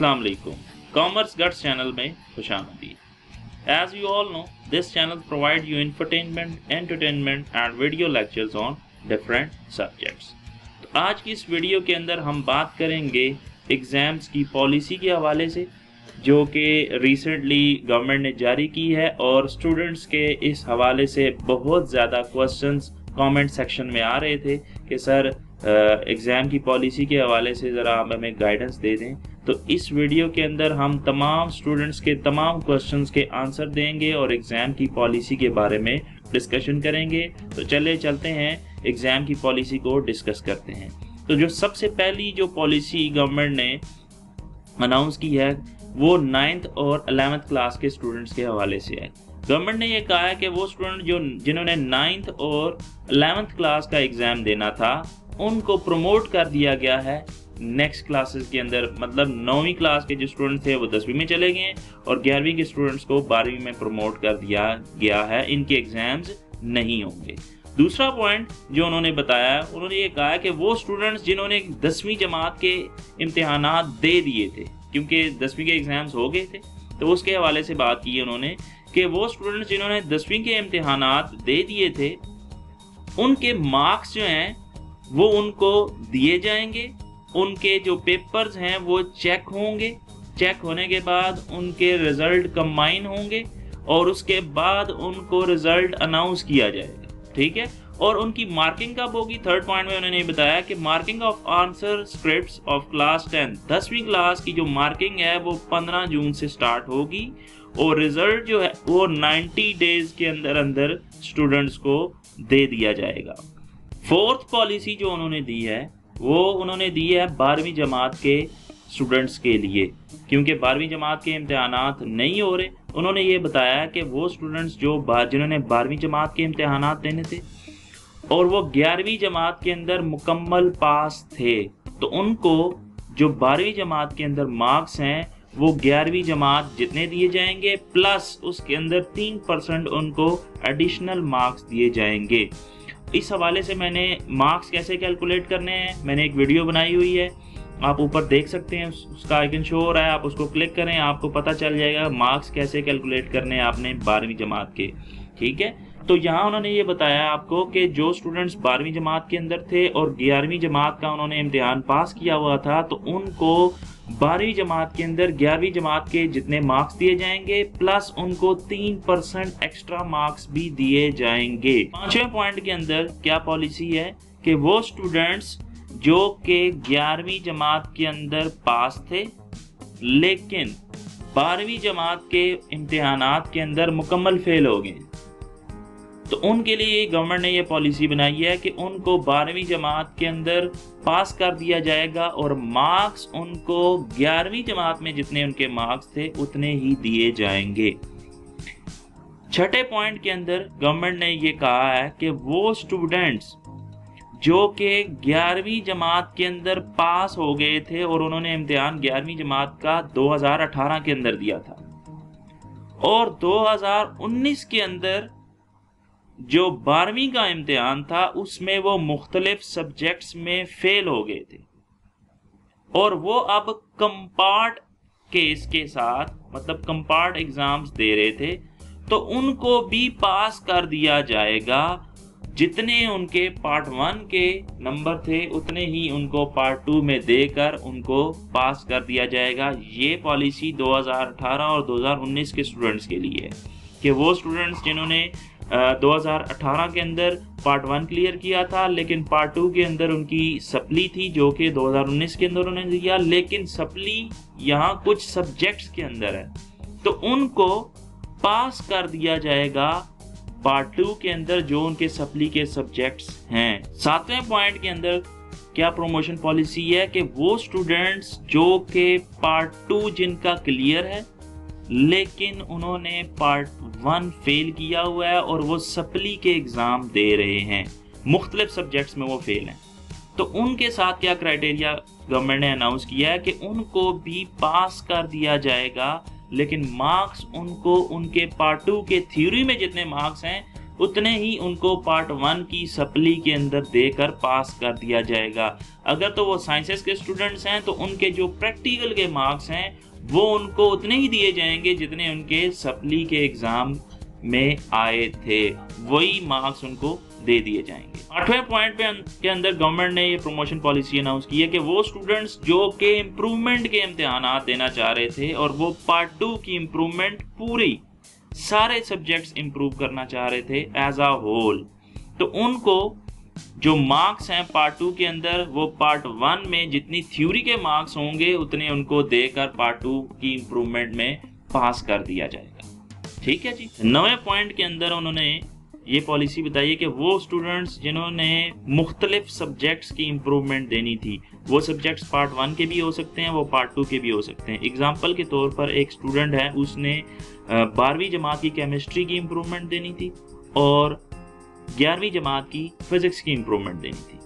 Assalamu alaikum. Commerce Guts channel में खुश As you all know, this channel provide you infotainment, entertainment and video lectures on different subjects. तो आज की इस video के अंदर हम बात करेंगे एग्ज़ाम्स की पॉलिसी के हवाले से जो कि रिसेंटली गवर्नमेंट ने जारी की है और स्टूडेंट्स के इस हवाले से बहुत ज़्यादा क्वेश्चंस कमेंट सेक्शन में आ रहे थे कि सर एग्ज़ाम की पॉलिसी के हवाले से ज़रा आप हमें गाइडेंस दे दें तो इस वीडियो के अंदर हम तमाम स्टूडेंट्स के, तमाम क्वेश्चंस के आंसर देंगे और एग्ज़ाम की पॉलिसी के बारे में डिस्कशन करेंगे। तो चले, चलते हैं एग्ज़ाम की पॉलिसी को डिस्कस करते हैं। तो जो सबसे पहली जो पॉलिसी गवर्नमेंट ने अनाउंस की है, वो नाइन्थ और अलेवेंथ क्लास के स्टूडेंट्स के हवाले से है। गवर्नमेंट ने यह कहा है कि वो स्टूडेंट जो, जिन्होंने नाइन्थ और अलेवेंथ क्लास का एग्ज़ाम देना था, उनको प्रमोट कर दिया गया है नेक्स्ट क्लासेस के अंदर मतलब नौवीं क्लास के जो स्टूडेंट थे, वो दसवीं में चले गए और ग्यारहवीं के स्टूडेंट्स को बारहवीं में प्रमोट कर दिया गया है। इनके एग्ज़ाम्स नहीं होंगे। दूसरा पॉइंट जो उन्होंने बताया, उन्होंने ये कहा कि वो स्टूडेंट्स जिन्होंने दसवीं जमात के इम्तहान दे दिए थे, क्योंकि दसवीं के एग्ज़ाम्स हो गए थे तो उसके हवाले से बात की उन्होंने कि वो स्टूडेंट्स जिन्होंने दसवीं के इम्तहान दे दिए थे, उनके मार्क्स जो हैं, वो उनको दिए जाएँगे। उनके जो पेपर्स हैं, वो चेक होंगे। चेक होने के बाद उनके रिज़ल्ट कंबाइन होंगे और उसके बाद उनको रिज़ल्ट अनाउंस किया जाएगा। ठीक है? और उनकी मार्किंग कब होगी? थर्ड पॉइंट में उन्होंने बताया कि marking of answer script of class ten दसवीं क्लास की जो मार्किंग है, वो पंद्रह जून से स्टार्ट होगी और रिज़ल्ट जो है, वो 90 डेज़ के अंदर अंदर स्टूडेंट्स को दे दिया जाएगा। फोर्थ पॉलिसी जो उन्होंने दी है वो उन्होंने दी है बारहवीं जमात के स्टूडेंट्स के लिए। क्योंकि बारहवीं जमात के इम्तहान नहीं हो रहे, उन्होंने ये बताया कि वो स्टूडेंट्स जो जिन्होंने बारहवीं जमात के इम्तहान देने थे और वो ग्यारहवीं जमात के अंदर मुकम्मल पास थे तो उनको जो बारहवीं जमात के अंदर मार्क्स हैं, वो ग्यारहवीं जमात जितने दिए जाएँगे प्लस उसके अंदर तीन परसेंट उनको एडिशनल मार्क्स दिए जाएँगे। इस हवाले से मैंने मार्क्स कैसे कैलकुलेट करने हैं? मैंने एक वीडियो बनाई हुई है। आप ऊपर देख सकते हैं उसका आइकन शो हो रहा है, आप उसको क्लिक करें, आपको पता चल जाएगा मार्क्स कैसे कैलकुलेट करने हैं आपने बारहवीं जमात के। ठीक है? तो यहाँ उन्होंने ये बताया आपको कि जो स्टूडेंट्स बारहवीं जमात के अंदर थे और ग्यारहवीं जमात का उन्होंने इम्तिहान पास किया हुआ था तो उनको बारहवीं जमात के अंदर ग्यारहवीं जमात के जितने मार्क्स दिए जाएँगे प्लस उनको तीन परसेंट एक्स्ट्रा मार्क्स भी दिए जाएँगे। पाँचवें पॉइंट के अंदर क्या पॉलिसी है कि वो स्टूडेंट्स जो के ग्यारहवीं जमात के अंदर पास थे, लेकिन बारहवीं जमात के इम्तिहान के अंदर मुकम्मल फेल हो गए। तो उनके लिए गवर्नमेंट ने ये पॉलिसी बनाई है कि उनको बारहवीं जमात के अंदर पास कर दिया जाएगा और मार्क्स उनको ग्यारहवीं जमात में जितने उनके मार्क्स थे, उतने ही दिए जाएँगे। छठे पॉइंट के अंदर गवर्नमेंट ने ये कहा है कि वो स्टूडेंट्स जो कि ग्यारहवीं जमात के अंदर पास हो गए थे और उन्होंने इम्तिहान ग्यारहवीं जमात का 2018 के अंदर दिया था और 2019 के अंदर जो बारहवीं का इम्तिहान था, उसमें वो मुख्तलिफ़ सब्जेक्ट्स में फेल हो गए थे। और वो अब कंपार्ट केस के साथ मतलब कंपार्ट एग्ज़ाम्स दे रहे थे तो उनको भी पास कर दिया जाएगा। जितने उनके पार्ट वन के नंबर थे, उतने ही उनको पार्ट टू में देकर उनको पास कर दिया जाएगा। ये पॉलिसी 2018 और 2019 के स्टूडेंट्स के लिए है। कि वो स्टूडेंट्स जिन्होंने 2018 के अंदर पार्ट वन क्लियर किया था, लेकिन पार्ट टू के अंदर उनकी सप्ली थी, जो कि 2019 के अंदर उन्होंने दिया, लेकिन सप्ली यहाँ कुछ सब्जेक्ट्स के अंदर है। तो उनको पास कर दिया जाएगा पार्ट टू के अंदर, जो उनके सप्ली के सब्जेक्ट्स हैं। सातवें पॉइंट के अंदर क्या प्रमोशन पॉलिसी है कि वो स्टूडेंट्स जो के पार्ट टू जिनका क्लियर है लेकिन उन्होंने पार्ट वन फेल किया हुआ है और वो सप्ली के एग्ज़ाम दे रहे हैं। मुख्तलिफ़ सब्जेक्ट्स में वो फेल हैं। तो उनके साथ क्या क्राइटेरिया गवर्नमेंट ने अनाउंस किया है कि उनको भी पास कर दिया जाएगा, लेकिन मार्क्स उनको उनके पार्ट टू के थ्योरी में जितने मार्क्स हैं, उतने ही उनको पार्ट वन की सप्ली के अंदर देकर पास कर दिया जाएगा। अगर तो वो साइंसेस के स्टूडेंट्स हैं तो उनके जो प्रैक्टिकल के मार्क्स हैं वो उनको उतने ही दिए जाएँगे जितने उनके सप्ली के एग्ज़ाम में आए थे। वही मार्क्स उनको दे दिए जाएँगे। आठवें पॉइंट पे अं-, के अंदर गवर्नमेंट ने ये प्रमोशन पॉलिसी अनाउंस की है कि वो स्टूडेंट्स जो के इम्प्रूवमेंट के इम्तहान देना चाह रहे थे और वो पार्ट टू की इम्प्रूवमेंट पूरी सारे सब्जेक्ट्स इम्प्रूव करना चाह रहे थे एज अ होल तो उनको जो मार्क्स हैं पार्ट टू के अंदर, वो पार्ट वन में जितनी थ्योरी के मार्क्स होंगे, उतने उनको देकर पार्ट टू की इम्प्रूवमेंट में पास कर दिया जाएगा। ठीक है जी? नवे पॉइंट के अंदर उन्होंने ये पॉलिसी बताइए कि वो स्टूडेंट्स जिन्होंने मुख्तलिफ़ सब्जेक्ट्स की इम्प्रूवमेंट देनी थी, वो सब्जेक्ट्स पार्ट वन के भी हो सकते हैं, वो पार्ट टू के भी हो सकते हैं। एग्ज़ाम्पल के तौर पर एक स्टूडेंट है, उसने बारहवीं जमात की केमिस्ट्री की इम्प्रूवमेंट देनी थी और ग्यारहवीं जमात की फिजिक्स की इम्प्रूवमेंट देनी थी।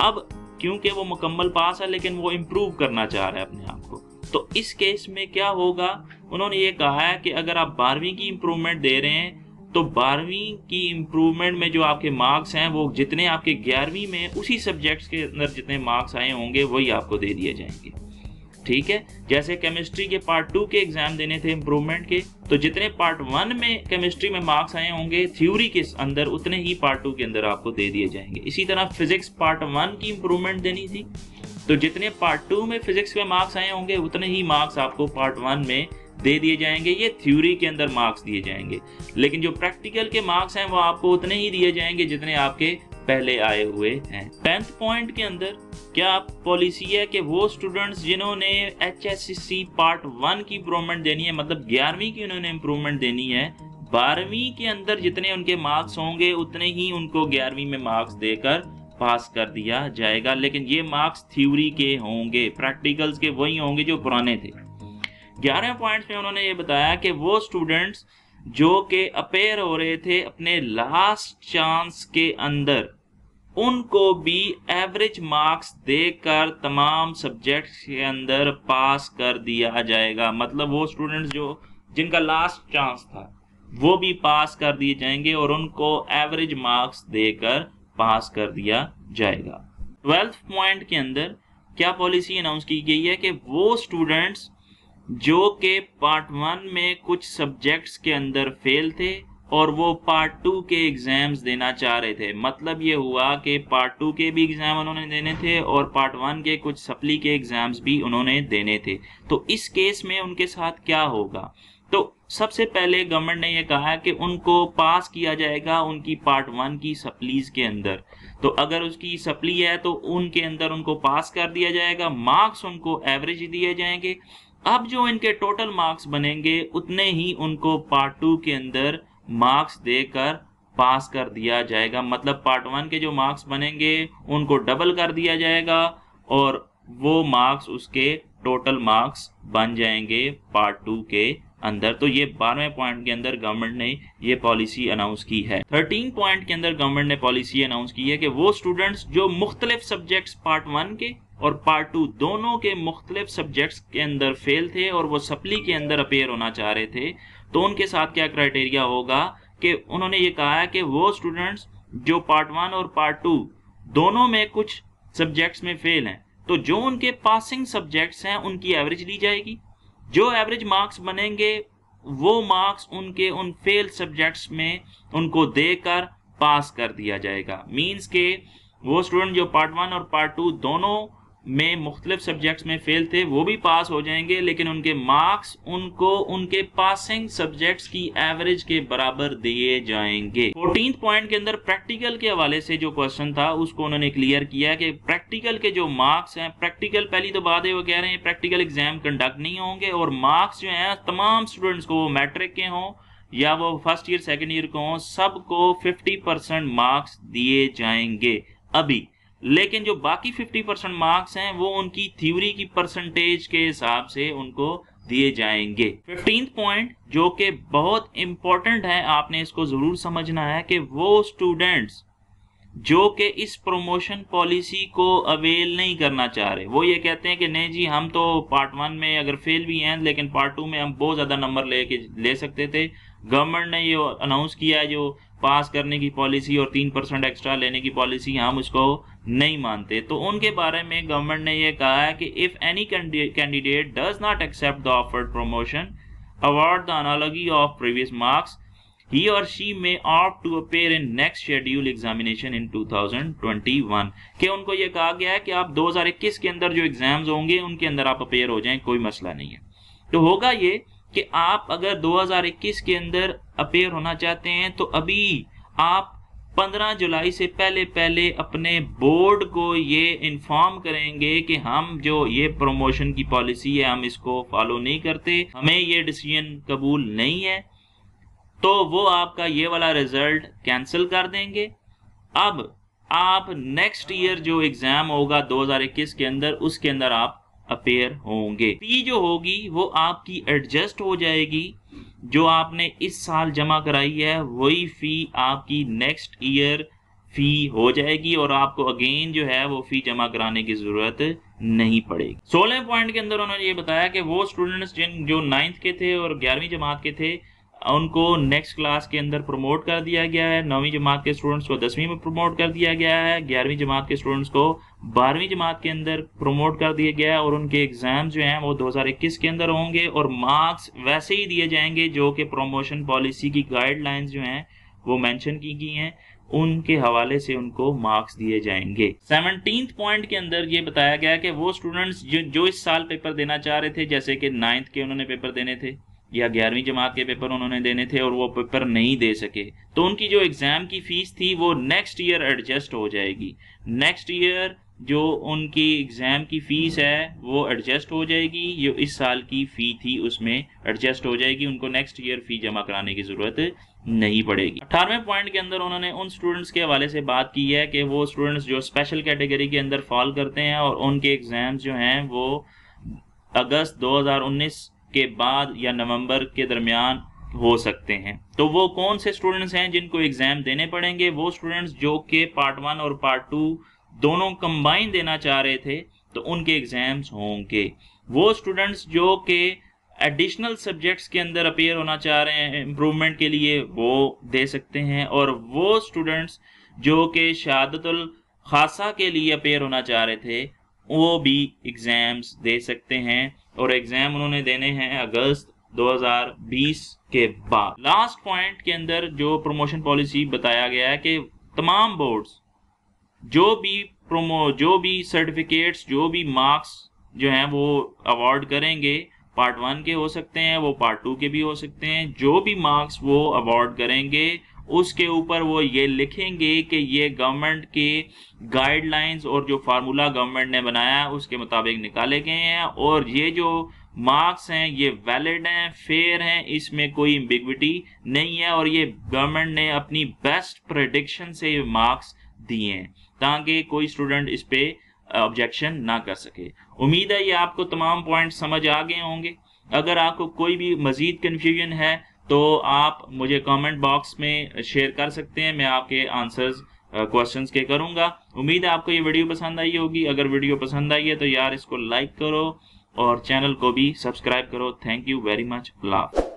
अब क्योंकि वो मुकम्मल पास है, लेकिन वो इम्प्रूव करना चाह रहा है अपने आप को तो इस केस में क्या होगा? उन्होंने ये कहा है कि अगर आप बारहवीं की इम्प्रूवमेंट दे रहे हैं तो बारहवीं की इम्प्रूवमेंट में जो आपके मार्क्स हैं, वो जितने आपके ग्यारहवीं में, उसी सब्जेक्ट्स के अंदर जितने मार्क्स आए होंगे, वही आपको दे दिए जाएँगे। ठीक है? जैसे केमिस्ट्री के पार्ट टू के एग्ज़ाम देने थे इम्प्रूवमेंट के तो जितने पार्ट वन में केमिस्ट्री में मार्क्स आए होंगे थ्योरी के अंदर उतने ही पार्ट टू के अंदर आपको दे दिए जाएँगे। इसी तरह फिजिक्स पार्ट वन की इम्प्रूवमेंट देनी थी तो जितने पार्ट टू में फिजिक्स के मार्क्स आए होंगे, उतने ही मार्क्स आपको पार्ट वन में दे दिए जाएँगे। ये थ्योरी के अंदर मार्क्स दिए जाएँगे। लेकिन जो प्रैक्टिकल के मार्क्स हैं, वो आपको उतने ही दिए जाएँगे जितने आपके पहले आए हुए हैं। टेंथ पॉइंट के अंदर क्या पॉलिसी है कि वो स्टूडेंट्स जिन्होंने एच पार्ट वन की इम्प्रूवमेंट देनी है मतलब ग्यारहवीं की उन्होंने इम्प्रूवमेंट देनी है, बारहवीं के अंदर जितने उनके मार्क्स होंगे, उतने ही उनको ग्यारहवीं में मार्क्स देकर पास कर दिया जाएगा। लेकिन ये मार्क्स थ्योरी के होंगे प्रैक्टिकल्स के वही होंगे जो पुराने थे। ग्यारह पॉइंट्स में उन्होंने ये बताया कि वो स्टूडेंट्स जो के अपेयर हो रहे थे, अपने लास्ट चांस के अंदर उनको भी एवरेज मार्क्स देकर तमाम सब्जेक्ट्स के अंदर पास कर दिया जाएगा। मतलब वो स्टूडेंट्स जो, जिनका लास्ट चांस था, वो भी पास कर दिए जाएँगे और उनको एवरेज मार्क्स देकर पास कर दिया जाएगा। ट्वेल्थ पॉइंट के अंदर क्या पॉलिसी अनाउंस की गई है कि वो स्टूडेंट्स जो के पार्ट वन में कुछ सब्जेक्ट्स के अंदर फेल थे और वो पार्ट टू के एग्ज़ाम्स देना चाह रहे थे। मतलब ये हुआ कि पार्ट टू के भी एग्ज़ाम उन्होंने देने थे और पार्ट वन के कुछ सप्ली के एग्ज़ाम्स भी उन्होंने देने थे। तो इस केस में उनके साथ क्या होगा? तो सबसे पहले गवर्नमेंट ने यह कहा कि उनको पास किया जाएगा उनकी पार्ट वन की सप्लीज के अंदर। तो अगर उसकी सप्ली है तो उनके अंदर उनको पास कर दिया जाएगा। मार्क्स उनको एवरेज दिए जाएँगे। अब जो इनके टोटल मार्क्स बनेंगे, उतने ही उनको पार्ट टू के अंदर मार्क्स देकर पास कर दिया जाएगा। मतलब पार्ट वन के जो मार्क्स बनेंगे, उनको डबल कर दिया जाएगा और वो मार्क्स उसके टोटल मार्क्स बन जाएँगे पार्ट टू के अंदर। तो ये बारहवें पॉइंट के अंदर गवर्नमेंट ने ये पॉलिसी अनाउंस की है। थर्टीन पॉइंट के अंदर गवर्नमेंट ने पॉलिसी अनाउंस की है कि वो स्टूडेंट्स जो मुख्तलिफ़ सब्जेक्ट्स पार्ट वन के और पार्ट टू दोनों के मुख्तलिफ़ सब्जेक्ट्स के अंदर फेल थे और वो सप्ली के अंदर अपेयर होना चाह रहे थे तो उनके साथ क्या क्राइटेरिया होगा कि उन्होंने ये कहा है कि वो स्टूडेंट्स जो पार्ट वन और पार्ट टू दोनों में कुछ सब्जेक्ट्स में फेल हैं तो जो उनके पासिंग सब्जेक्ट्स हैं, उनकी एवरेज ली जाएगी। जो एवरेज मार्क्स बनेंगे, वो मार्क्स उनके उन फेल सब्जेक्ट्स में उनको देकर पास कर दिया जाएगा। मीन्स के वो स्टूडेंट जो पार्ट वन और पार्ट टू दोनों में मुख्तलिफ़ सब्जेक्ट्स में फेल थे, वो भी पास हो जाएँगे, लेकिन उनके मार्क्स उनको उनके पासिंग सब्जेक्ट्स की एवरेज के बराबर दिए जाएँगे। फोर्टीन पॉइंट के अंदर प्रैक्टिकल के हवाले से जो क्वेश्चन था, उसको उन्होंने क्लियर किया कि प्रैक्टिकल के जो मार्क्स हैं प्रैक्टिकल पहली तो बात है, वो कह रहे हैं प्रैक्टिकल एग्ज़ाम कंडक्ट नहीं होंगे, और मार्क्स जो है, तमाम स्टूडेंट्स को वो मैट्रिक के हों, या वो फ़र्स्ट ईयर सेकेंड ईयर को हों, सबको फिफ्टी परसेंट मार्क्स दिए जाएँगे। अभी लेकिन जो बाकी 50 परसेंट मार्क्स हैं, वो उनकी थ्योरी की परसेंटेज के हिसाब से उनको दिए जाएँगे। फिफ्टीन पॉइंट जो कि बहुत इंपॉर्टेंट है, आपने इसको ज़रूर समझना है कि वो स्टूडेंट्स जो कि इस प्रमोशन पॉलिसी को अवेल नहीं करना चाह रहे। वो ये कहते हैं कि नहीं जी, हम तो पार्ट वन में अगर फेल भी हैं, लेकिन पार्ट टू में हम बहुत ज़्यादा नंबर लेके ले सकते थे। गवर्नमेंट ने ये अनाउंस किया है जो पास करने की पॉलिसी और तीन परसेंट एक्स्ट्रा लेने की पॉलिसी हम उसको नहीं मानते। तो उनके बारे में गवर्नमेंट ने यह कहा है कि if any candidate does not accept the offered promotion award the analogy of previous marks he or she may opt to appear in next schedule examination in 2021 कि उनको ये कहा गया है कि आप 2021 के अंदर जो एग्ज़ाम्स होंगे, उनके अंदर आप अपेयर हो जाएँ, कोई मसला नहीं है। तो होगा ये कि आप अगर 2021 के अंदर अपेयर होना चाहते हैं तो अभी आप 15 जुलाई से पहले पहले अपने बोर्ड को ये इन्फॉर्म करेंगे कि हम जो ये प्रमोशन की पॉलिसी है, हम इसको फॉलो नहीं करते, हमें ये डिसीज़न कबूल नहीं है। तो वो आपका ये वाला रिज़ल्ट कैंसिल कर देंगे। अब आप नेक्स्ट ईयर जो एग्ज़ाम होगा 2021 के अंदर, उसके अंदर आप अपेयर होंगे। फ़ी जो होगी, वो आपकी एडजस्ट हो जाएगी। जो आपने इस साल जमा कराई है, वही फ़ी आपकी नेक्स्ट ईयर फ़ी हो जाएगी और आपको अगेन जो है, वो फ़ी जमा कराने की ज़रूरत नहीं पड़ेगी। सोलह पॉइंट के अंदर उन्होंने ये बताया कि वो स्टूडेंट्स जिन जो नाइन्थ के थे और ग्यारहवीं जमात के थे उनको नेक्स्ट क्लास के अंदर प्रमोट कर दिया गया है। नौवीं जमात के स्टूडेंट्स को दसवीं में प्रमोट कर दिया गया है। ग्यारहवीं जमात के स्टूडेंट्स को बारहवीं जमात के अंदर प्रमोट कर दिया गया है और उनके एग्ज़ाम जो हैं वो 2021 के अंदर होंगे और मार्क्स वैसे ही दिए जाएँगे जो कि प्रमोशन पॉलिसी की गाइडलाइंस जो हैं वो मैंशन की गई हैं। उनके हवाले से उनको मार्क्स दिए जाएँगे। सेवनटीन पॉइंट के अंदर ये बताया गया कि वो स्टूडेंट्स जो, जो इस साल पेपर देना चाह रहे थे जैसे कि नाइन्थ के उन्होंने पेपर देने थे। या ग्यारहवीं जमात के पेपर उन्होंने देने थे और वो पेपर नहीं दे सके तो उनकी जो एग्ज़ाम की फ़ीस थी वो नेक्स्ट ईयर एडजस्ट हो जाएगी। नेक्स्ट ईयर जो उनकी एग्ज़ाम की फ़ीस है, वो एडजस्ट हो जाएगी। जो इस साल की फ़ी थी उसमें एडजस्ट हो जाएगी। उनको नेक्स्ट ईयर फ़ी जमा कराने की ज़रूरत नहीं पड़ेगी। अठारहवें पॉइंट के अंदर उन्होंने उन स्टूडेंट्स के हवाले से बात की है कि वो स्टूडेंट्स जो स्पेशल कैटेगरी के अंदर फॉल करते हैं और उनके एग्ज़ाम्स जो हैं वो अगस्त 2019 के बाद या नवंबर के दरमियान हो सकते हैं। तो वो कौन से स्टूडेंट्स हैं जिनको एग्ज़ाम देने पड़ेंगे? वो स्टूडेंट्स जो के पार्ट वन और पार्ट टू दोनों कंबाइन देना चाह रहे थे तो उनके एग्ज़ाम्स होंगे। वो स्टूडेंट्स जो के एडिशनल सब्जेक्ट्स के अंदर अपेयर होना चाह रहे हैं इम्प्रूवमेंट के लिए वो दे सकते हैं, और वो स्टूडेंट्स जो कि शहादतुल खासा के लिए अपेयर होना चाह रहे थे, वो भी एग्ज़ाम्स दे सकते हैं। और एग्ज़ाम उन्होंने देने हैं अगस्त 2020 के बाद। लास्ट पॉइंट के अंदर जो प्रमोशन पॉलिसी बताया गया है कि तमाम बोर्ड्स जो भी प्रोमो जो भी सर्टिफिकेट्स जो भी मार्क्स जो हैं वो अवार्ड करेंगे। पार्ट वन के हो सकते हैं, वो पार्ट टू के भी हो सकते हैं। जो भी मार्क्स वो अवार्ड करेंगे उसके ऊपर वो ये लिखेंगे कि ये गवर्नमेंट के गाइडलाइंस और जो फार्मूला गवर्नमेंट ने बनाया है, उसके मुताबिक निकाले गए हैं और ये जो मार्क्स हैं, ये वैलिड हैं फेयर हैं, इसमें कोई इम्बिग्विटी नहीं है और ये गवर्नमेंट ने अपनी बेस्ट प्रडिक्शन से ये मार्क्स दिए हैं, ताकि कोई स्टूडेंट इस पर ऑब्जेक्शन ना कर सके। उम्मीद है ये आपको तमाम पॉइंट समझ आ गए होंगे। अगर आपको कोई भी मजीद कन्फ्यूज़न है तो आप मुझे कमेंट बॉक्स में शेयर कर सकते हैं, मैं आपके आंसर्स क्वेश्चंस के करूँगा। उम्मीद है आपको ये वीडियो पसंद आई होगी। अगर वीडियो पसंद आई है तो यार इसको लाइक करो और चैनल को भी सब्सक्राइब करो। थैंक यू वेरी मच लाभ